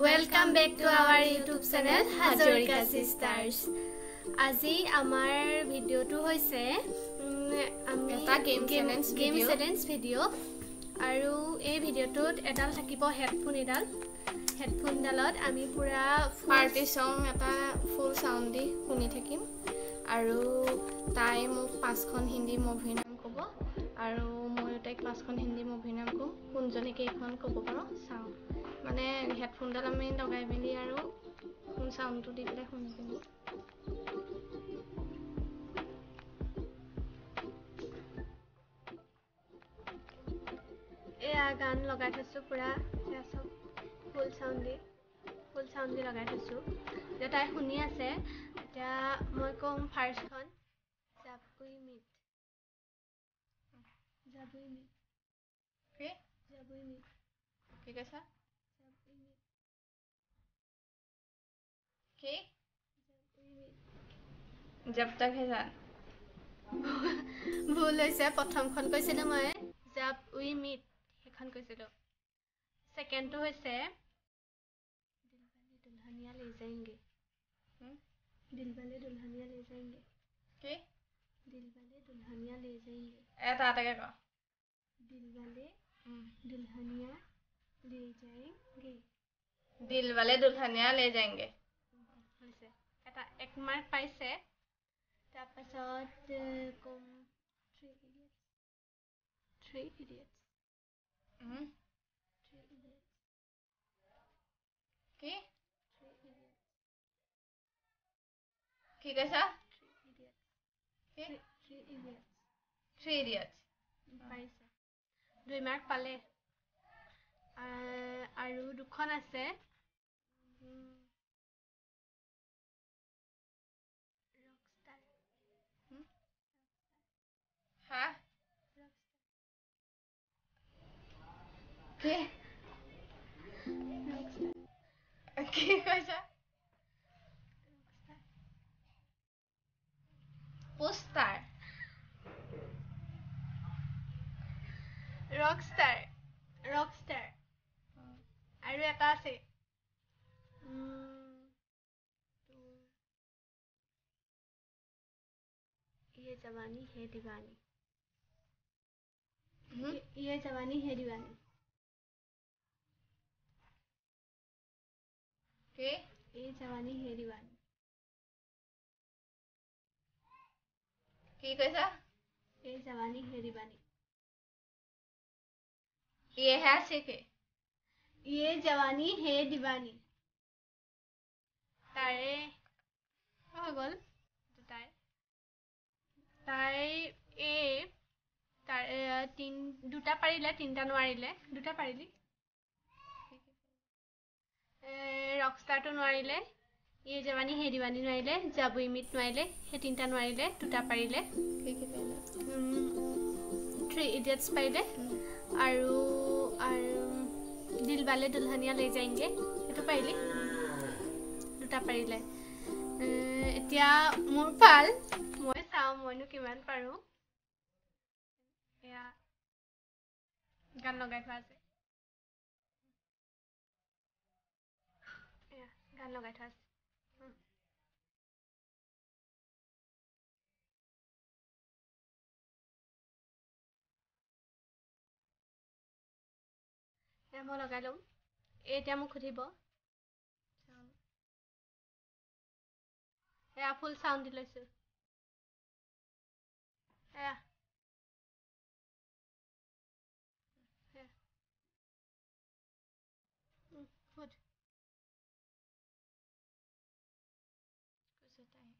Welcome back to our YouTube channel Hazarika sisters আজি আমাৰ ভিডিঅ'টো হৈছে আমি এটা গেম। চেলেঞ্জ ভিডিঅ' আৰু এই ভিডিঅ'টোত এডাল থাকিব হেডফোন এডাল। হেডফোনডালত আমি পূৰা পাৰ্টি চং এটা ফুল চাউণ্ড দি শুনি থাকিম। আৰু তাই মোক পাঁচখন হিন্দী ক'ব আৰু ময়ো তাইক পাঁচখন হিন্দী মুভিৰ নাম ক'ম কোনজনী কেইখন ক'ব পাৰোঁ? চাওঁ। মানে হেডফোনডাল আমি লগাই মেলি আৰু ফোন চাউণ্ডটো দি পেলাই শুনি। থাকিম এয়া গান লগাই থৈছোঁ পূৰা। এয়া চব ফুল চাউণ্ড দি ফুল চাউণ্ড দি লগাই থৈছোঁ। এতিয়া তাই শুনি আছে। এতিয়া মই ক'ম ফাৰ্ষ্টখন জাবুই মিট ভুল হৈছে প্ৰথমখন কৈছিলোঁ মই উই মিট সেইখন কৈছিলোঁ ছেকেণ্ডটো হৈছে দিলবালে দুলহানিয়া লৈ যায়েংগে হুম? দিলবালে দুলহানিয়া লৈ যায়েংগে কি দিলবালে দুলহানিয়া লৈ যায়েংগে এটা এটাকে ক দিলবালে উম। দুলহানিয়া লৈ যায়েংগে দিল বালে দুলহানিয়া লে যায়গে হৈছে এটা এক মাৰ্ক পাইছে তাৰপাছত এ, ক'ম থ্ৰী ইডিয়টছ থ্ৰী ইডিয়টছ উম। থ্ৰী ইডিয়টছ কি থ্ৰী ইডিয়টছ কি কৈছা থ্ৰী ইডিয়টছ কি থ্ৰী ইডিয়টছ থ্ৰী ইডিয়টছ পাৰিছে দুই মাৰ্ক পালে। আৰু দুখন আছে। হা? কি কৈছা? सहायता से हम्म, ये जवानी है दीवानी। हम्म? ये, ये जवानी है दीवानी। के? ये जवानी है दीवानी। की कैसा? ये जवानी है दीवानी। ये है सीखे ইয়ে জৱানী হে দিৱানী তাৰে হৈ গল দুটাই তাই তাৰ তিন দুটা পাৰিলে তিনিটা নোৱাৰিলে দুটা পাৰিলি ৰকষ্টাৰটো নোৱাৰিলে এই জৱানী সেই দিৱানী নোৱাৰিলে জাবু ইমিত নোৱাৰিলে সেই তিনিটা নোৱাৰিলে দুটা পাৰিলে থ্ৰী ইডিয়টছ পাৰিলে আৰু আৰু দিলবালে দুলহানিয়া লৈ যায়ংগে সেইটো পাৰিলি দুটা পাৰিলে এতিয়া মোৰ ভাল মই চাওঁ মইনো কিমান পাৰোঁ এয়া গান লগাই থোৱা আছে গান লগাই থোৱা আছে এয়া মই লগাই ল'ম এই এতিয়া মোক সুধিব চাউণ্ড এয়া ফুল চাউণ্ড দি লৈছোঁ এয়া এয়া। উম, সুধ कुछ होता है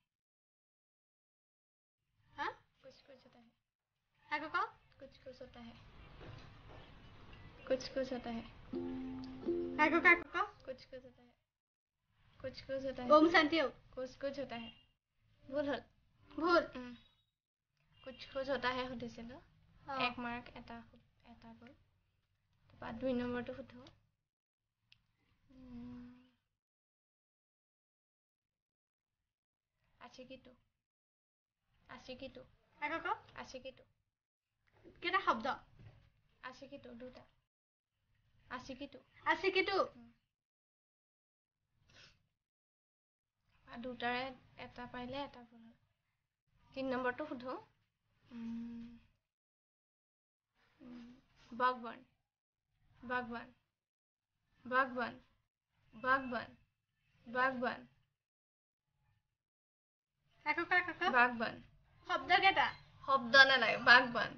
হা कुछ कुछ होता है আকৌ ক कुछ कुछ होता है कुछ कुछ होता है আকৌ ক আকৌ ক कुछ कुछ होता है कुछ कुछ होता है ওম শান্তি ওম कुछ कुछ होता है ভুল হ'ল ভুল কুচ কুচ হতা হে সুধিছিলোঁ অঁ। এক মাৰ্ক এটা সু- এটা গ'ল তাৰপৰা দুই নম্বৰটো সোধো উম, আচিকিটো আচিকিটো আকৌ ক আচিকিটো কেইটা শব্দ আচিকিটো দুটা Hmm. আশিকি টু দুটাৰে এটা পাৰিলে এটা ভুল তিনি নম্বৰটো বাগবান। বাগবান। বাগবান। বাগবান। বাগবান। বাগবান। শব্দ কেইটা? শব্দ নালাগে। বাগবান।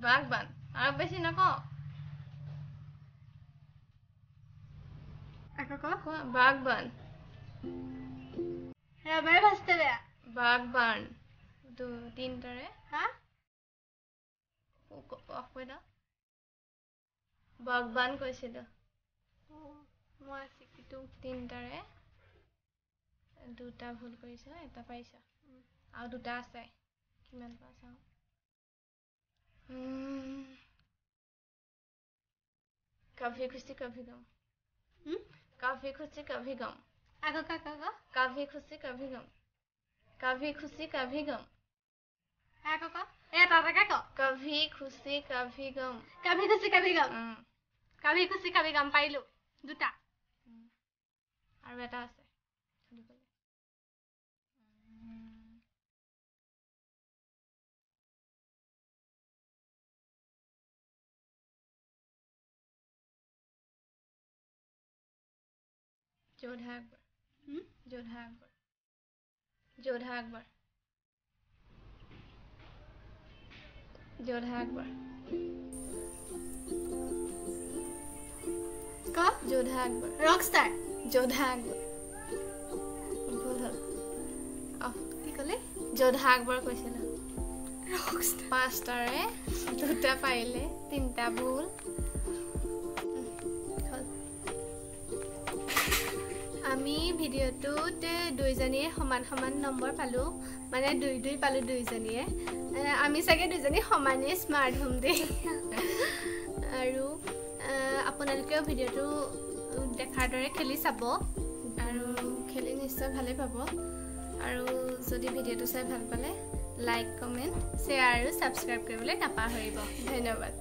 বাগবান আৰু বেছি নকওঁ আকৌ কোৱা কোৱা বাগবান এবাৰ ফাৰ্ষ্টে বেয়া বাগবান দু তিনিটাৰে হা কৈ দাও বাগবান কৈছিলোঁ মই শিকিতো তিনিটাৰে দুটা ভুল কৰিছ এটা পাৰিছ আৰু দুটা আছে কিমান পাওঁ চাওঁ কভি গম হুম? কভি খুচি কভি গম আকৌ কোৱা আকৌ কোৱা কভি খুচি কভি গম কভি খুচি কভি গম আকৌ কোৱা এই এটা এটাকে ক কভি খুচি কভি গম কাভি খুচি কাভি গাম উম, কাভি খুচি কাভি গাম পাৰিলো দুটা আৰু এটা আছে সুধিবলৈ যোধা আকবৰ। হুম? যোধা আকবৰ। যোধা আকবৰ। যোধা আকবৰ। ক? Jodha Akbar. Rock star Jodha Akbar. ভুল হ'ল। কি ক'লে? যোধা আকবৰ কৈছিলোঁ। পাঁচটাৰে দুটা পাৰিলে তিনিটা ভুল। আমি ভিডিঅ'টোত দুইজনীয়ে সমান সমান নম্বৰ পালোঁ। মানে দুই দুই পালোঁ দুইজনীয়ে। আমি চাগে দুইজনী সমানেই স্মাৰ্ট হ'ম দেই। আৰু আপোনালোকেও ভিডিঅ'টো দেখাৰ দৰে খেলি চাব। আৰু খেলি নিশ্চয় ভালেই পাব। আৰু যদি ভিডিঅ'টো চাই ভাল পালে লাইক কমেণ্ট শ্বেয়াৰ আৰু ছাবস্ক্ৰাইব কৰিবলৈ নাপাহৰিব। ধন্যবাদ।